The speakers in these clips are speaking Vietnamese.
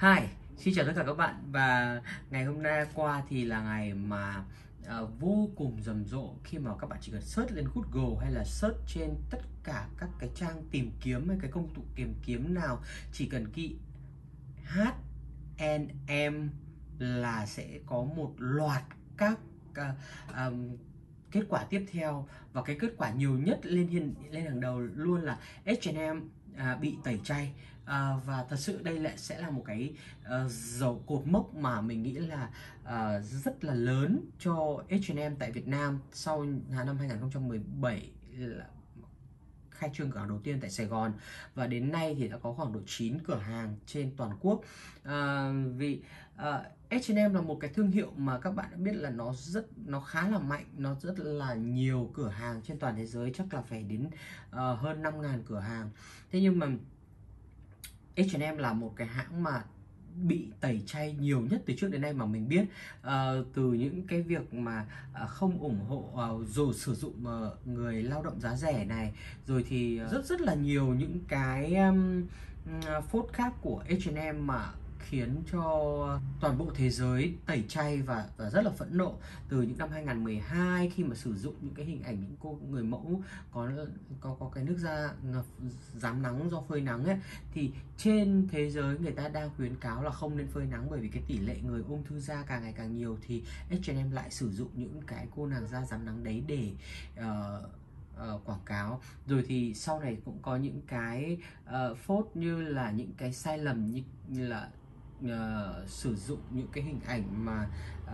Hi, xin chào tất cả các bạn. Và ngày hôm nay qua thì là ngày mà uh, vô cùng rầm rộ khi mà các bạn chỉ cần search lên Google hay là search trên tất cả các cái trang tìm kiếm hay cái công cụ tìm kiếm nào chỉ cần ghi H N M là sẽ có một loạt các uh, um, kết quả tiếp theo. Và cái kết quả nhiều nhất lên hiện lên hàng đầu luôn là H&M à, bị tẩy chay. À, và thật sự đây lại sẽ là một cái à, dầu cột mốc mà mình nghĩ là à, rất là lớn cho H&M tại Việt Nam sau à, năm 2017 là khai trương cửa hàng đầu tiên tại Sài Gòn. Và đến nay thì đã có khoảng độ 9 cửa hàng trên toàn quốc. À, vì uh, H&M là một cái thương hiệu mà các bạn đã biết là nó rất nó khá là mạnh nó rất là nhiều cửa hàng trên toàn thế giới chắc là phải đến uh, hơn 5.000 cửa hàng. Thế nhưng mà H&M là một cái hãng mà bị tẩy chay nhiều nhất từ trước đến nay mà mình biết. Uh, từ những cái việc mà uh, không ủng hộ ờ, uh, rồi sử dụng uh, người lao động giá rẻ này rồi thì uh, rất rất là nhiều những cái um, phốt khác của H&M mà khiến cho toàn bộ thế giới tẩy chay và, và rất là phẫn nộ. Từ những năm 2012 khi mà sử dụng những cái hình ảnh những cô người mẫu có có có cái nước da dám nắng do phơi nắng ấy thì trên thế giới người ta đang khuyến cáo là không nên phơi nắng bởi vì cái tỷ lệ người ung thư da càng ngày càng nhiều thì H&M lại sử dụng những cái cô nàng da dám nắng đấy để uh, uh, quảng cáo. Rồi thì sau này cũng có những cái uh, phốt như là những cái sai lầm như, như là uh, sử dụng những cái hình ảnh mà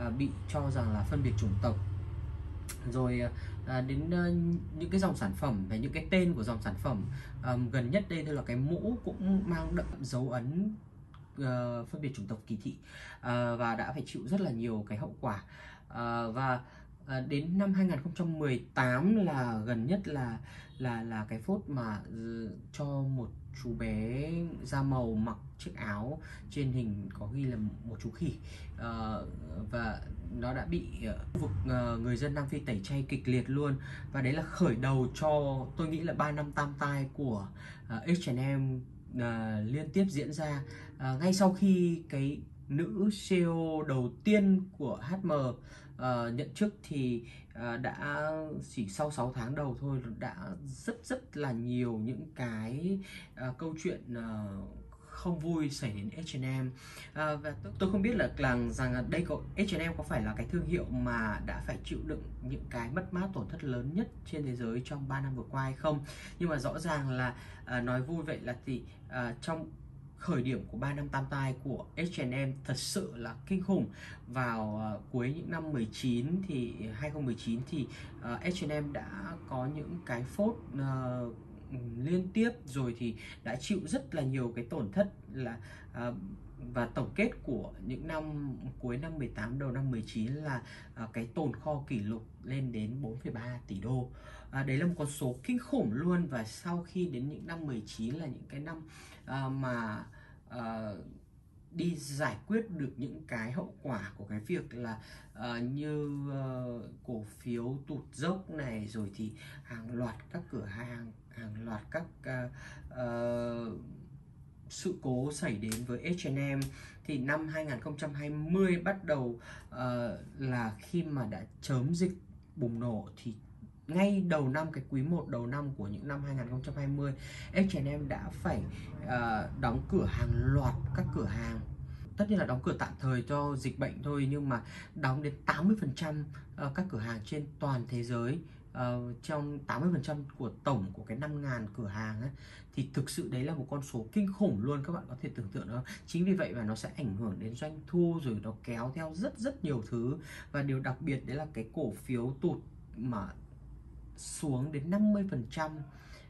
uh, bị cho rằng là phân biệt chủng tộc. Rồi à, đến uh, những cái dòng sản phẩm và những cái tên của dòng sản phẩm um, gần nhất đây là cái mũ cũng mang đậm dấu ấn uh, phân biệt chủng tộc kỳ thị uh, và đã phải chịu rất là nhiều cái hậu quả. Uh, và à, đến năm 2018 là gần nhất là là là cái phốt mà ừ, cho một chú bé da màu mặc chiếc áo trên hình có ghi là một chú khỉ. Uh, và nó đã bị uh, vực uh, người dân Nam Phi tẩy chay kịch liệt luôn. Và đấy là khởi đầu cho tôi nghĩ là 3 năm tam tai của uh, H&M uh, liên tiếp diễn ra. Uh, ngay sau khi cái nữ CEO đầu tiên của HM uh, nhận chức thì uh, đã chỉ sau 6 tháng đầu thôi đã rất rất là nhiều những cái uh, câu chuyện uh, không vui xảy đến H&M à, và tôi, tôi không biết là rằng rằng đây có H&M có phải là cái thương hiệu mà đã phải chịu đựng những cái mất mát tổn thất lớn nhất trên thế giới trong 3 năm vừa qua hay không? Nhưng mà rõ ràng là à, nói vui vậy là thì à, trong khởi điểm của 3 năm tam tai của H&M thật sự là kinh khủng. Vào uh, cuối những năm 19 thì 2019 thì uh, H&M đã có những cái phốt uh, Ừ, liên tiếp rồi thì đã chịu rất là nhiều cái tổn thất là uh, và tổng kết của những năm cuối năm 18 đầu năm 19 là uh, cái tồn kho kỷ lục lên đến 4,3 tỷ đô. À, đấy là một con số kinh khủng luôn và sau khi đến những năm 19 là những cái năm uh, mà uh, đi giải quyết được những cái hậu quả của cái việc là uh, như uh, cổ phiếu tụt dốc này rồi thì hàng loạt các cửa hàng hàng loạt các uh, uh, sự cố xảy đến với H&M thì năm 2020 bắt đầu uh, là khi mà đã chớm dịch bùng nổ thì ngay đầu năm cái quý 1 đầu năm của những năm 2020 H&M đã phải uh, đóng cửa hàng loạt các cửa hàng. Tất nhiên là đóng cửa tạm thời cho dịch bệnh thôi nhưng mà đóng đến 80% các cửa hàng trên toàn thế giới uh, trong 80% của tổng của cái 5.000 cửa hàng ấy, thì thực sự đấy là một con số kinh khủng luôn các bạn có thể tưởng tượng đó chính vì vậy mà nó sẽ ảnh hưởng đến doanh thu rồi nó kéo theo rất rất nhiều thứ. Và điều đặc biệt đấy là cái cổ phiếu tụt mà xuống đến 50%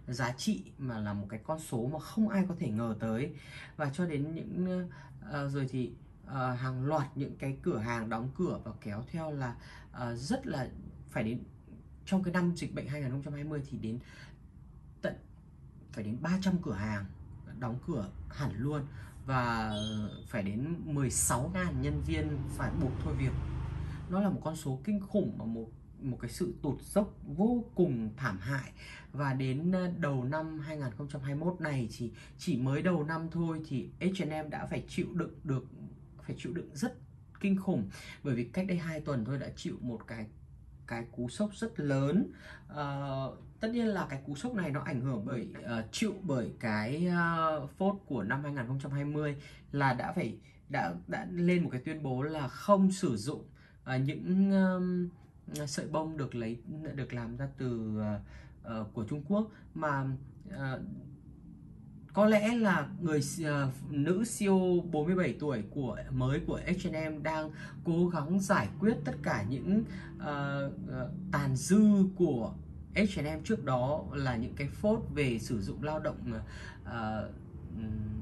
giá trị mà là một cái con số mà không ai có thể ngờ tới. Và cho đến những uh, rồi thì uh, hàng loạt những cái cửa hàng đóng cửa và kéo theo là uh, rất là phải đến trong cái năm dịch bệnh 2020 thì đến tận, phải đến 300 cửa hàng đóng cửa hẳn luôn và phải đến 16.000 nhân viên phải buộc thôi việc. Nó là một con số kinh khủng mà một một cái sự tụt dốc vô cùng thảm hại. Và đến ờ, đầu năm 2021 này thì chỉ mới đầu năm thôi thì H&M đã phải chịu đựng được, phải chịu đựng rất kinh khủng. Bởi vì cách đây 2 tuần thôi đã chịu một cái cái cú sốc rất lớn. Uh, tất nhiên là cái cú sốc này nó ảnh hưởng bởi uh, chịu bởi cái uh, phốt của năm 2020 là đã phải đã đã lên một cái tuyên bố là không sử dụng uh, những um, sợi bông được lấy được làm ra từ uh, uh, của Trung Quốc. Mà uh, có lẽ là người uh, nữ CEO 47 tuổi của mới của H&M đang cố gắng giải quyết tất cả những uh, uh, tàn dư của H&M trước đó là những cái phốt về sử dụng lao động uh,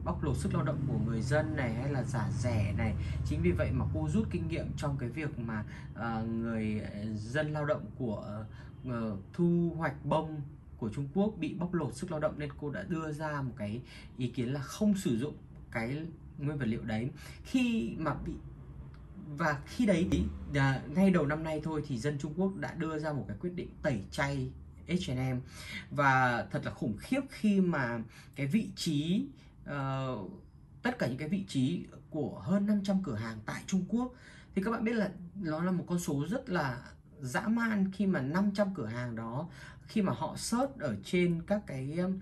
bóc lột sức lao động của người dân này hay là giả rẻ này. Chính vì vậy mà cô rút kinh nghiệm trong cái việc mà uh, người dân lao động của uh, thu hoạch bông của Trung Quốc bị bóc lột sức lao động nên cô đã đưa ra một cái ý kiến là không sử dụng cái nguyên vật liệu đấy. Khi mà bị và khi đấy thì à, ngay đầu năm nay thôi thì dân Trung Quốc đã đưa ra một cái quyết định tẩy chay H&M và thật là khủng khiếp khi mà cái vị trí uh, tất cả những cái vị trí của hơn 500 cửa hàng tại Trung Quốc. Thì các bạn biết là nó là một con số rất là dã man khi mà 500 cửa hàng đó khi mà họ search ở trên các cái um,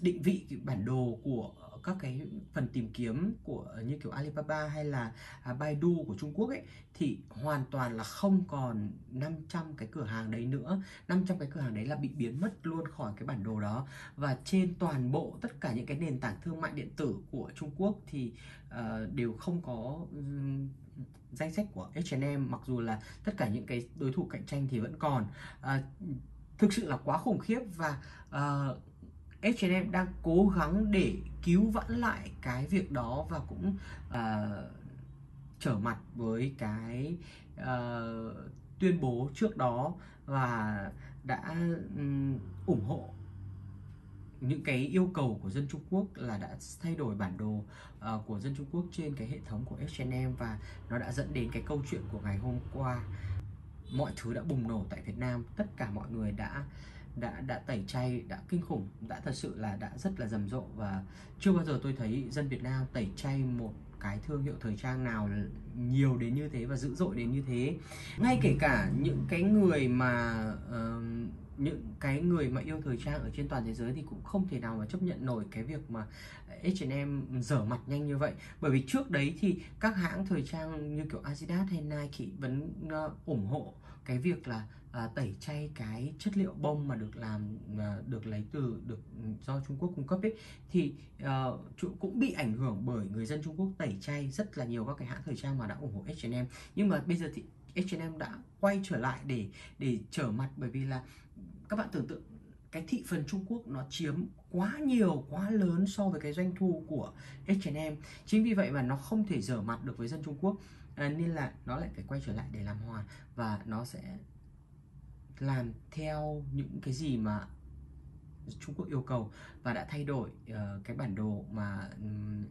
định vị bản đồ của các cái phần tìm kiếm của như kiểu Alibaba hay là à, Baidu của Trung Quốc ấy thì hoàn toàn là không còn 500 cái cửa hàng đấy nữa. 500 cái cửa hàng đấy là bị biến mất luôn khỏi cái bản đồ đó. Và trên toàn bộ tất cả những cái nền tảng thương mại điện tử của Trung Quốc thì uh, đều không có um, danh sách của H&M mặc dù là tất cả những cái đối thủ cạnh tranh thì vẫn còn. À, thực sự là quá khủng khiếp và uh, H&M đang cố gắng để cứu vãn lại cái việc đó và cũng uh, trở mặt với cái uh, tuyên bố trước đó và đã um, ủng hộ những cái yêu cầu của dân Trung Quốc là đã thay đổi bản đồ uh, của dân Trung Quốc trên cái hệ thống của H&M và nó đã dẫn đến cái câu chuyện của ngày hôm qua. Mọi thứ đã bùng nổ tại Việt Nam tất cả mọi người đã đã đã tẩy chay đã kinh khủng đã thật sự là đã rất là rầm rộ và chưa bao giờ tôi thấy dân Việt Nam tẩy chay một cái thương hiệu thời trang nào nhiều đến như thế và dữ dội đến như thế. Ngay kể cả những cái người mà uh, những cái người mà yêu thời trang ở trên toàn thế giới thì cũng không thể nào mà chấp nhận nổi cái việc mà H&M dở mặt nhanh như vậy. Bởi vì trước đấy thì các hãng thời trang như kiểu Adidas hay Nike vẫn uh, ủng hộ cái việc là uh, tẩy chay cái chất liệu bông mà được làm uh, được lấy từ được ừ, do Trung Quốc cung cấp ấy. Thì uh, cũng bị ảnh hưởng bởi người dân Trung Quốc tẩy chay rất là nhiều các cái hãng thời trang mà đã ủng hộ H&M nhưng mà bây giờ thì H&M đã quay trở lại để để trở mặt. Bởi vì là các bạn tưởng tượng cái thị phần Trung Quốc nó chiếm quá nhiều quá lớn so với cái doanh thu của H&M chính vì vậy mà nó không thể dở mặt được với dân Trung Quốc. À, nên là nó lại phải quay trở lại để làm hòa. Và nó sẽ làm theo những cái gì mà Trung Quốc yêu cầu. Và đã thay đổi uh, cái bản đồ mà mà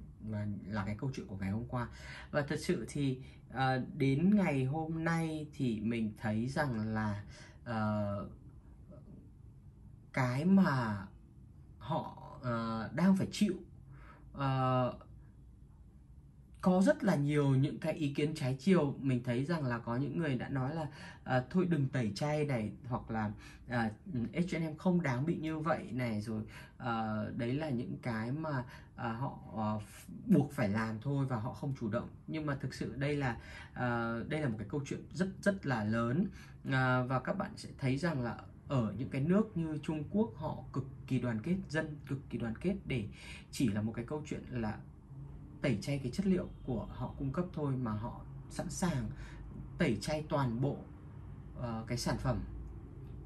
là cái câu chuyện của ngày hôm qua. Và thật sự thì uh, đến ngày hôm nay thì mình thấy rằng là uh, cái mà họ uh, đang phải chịu uh, có rất là nhiều những cái ý kiến trái chiều. Mình thấy rằng là có những người đã nói là à, thôi đừng tẩy chay này hoặc là à, H&M không đáng bị như vậy này rồi à, đấy là những cái mà à, họ à, buộc phải làm thôi và họ không chủ động. Nhưng mà thực sự đây là à, đây là một cái câu chuyện rất rất là lớn. À, và các bạn sẽ thấy rằng là ở những cái nước như Trung Quốc họ cực kỳ đoàn kết dân cực kỳ đoàn kết để chỉ là một cái câu chuyện là tẩy chay cái chất liệu của họ cung cấp thôi mà họ sẵn sàng tẩy chay toàn bộ uh, cái sản phẩm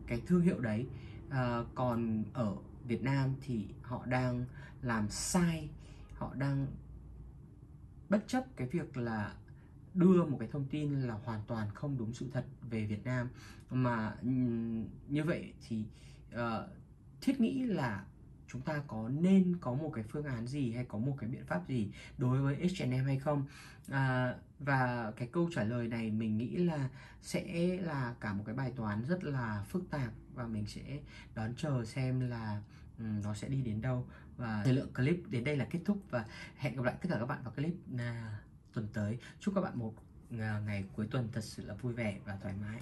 cái thương hiệu đấy. Uh, còn ở Việt Nam thì họ đang làm sai họ đang bất chấp cái việc là đưa một cái thông tin là hoàn toàn không đúng sự thật về Việt Nam. Mà như vậy thì uh, thiết nghĩ là chúng ta có nên có một cái phương án gì hay có một cái biện pháp gì đối với H&M hay không? À, và cái câu trả lời này mình nghĩ là sẽ là cả một cái bài toán rất là phức tạp và mình sẽ đón chờ xem là um, nó sẽ đi đến đâu. Và thời lượng clip đến đây là kết thúc và hẹn gặp lại tất cả các bạn vào clip à, tuần tới. Chúc các bạn một à, ngày cuối tuần thật sự là vui vẻ và thoải mái.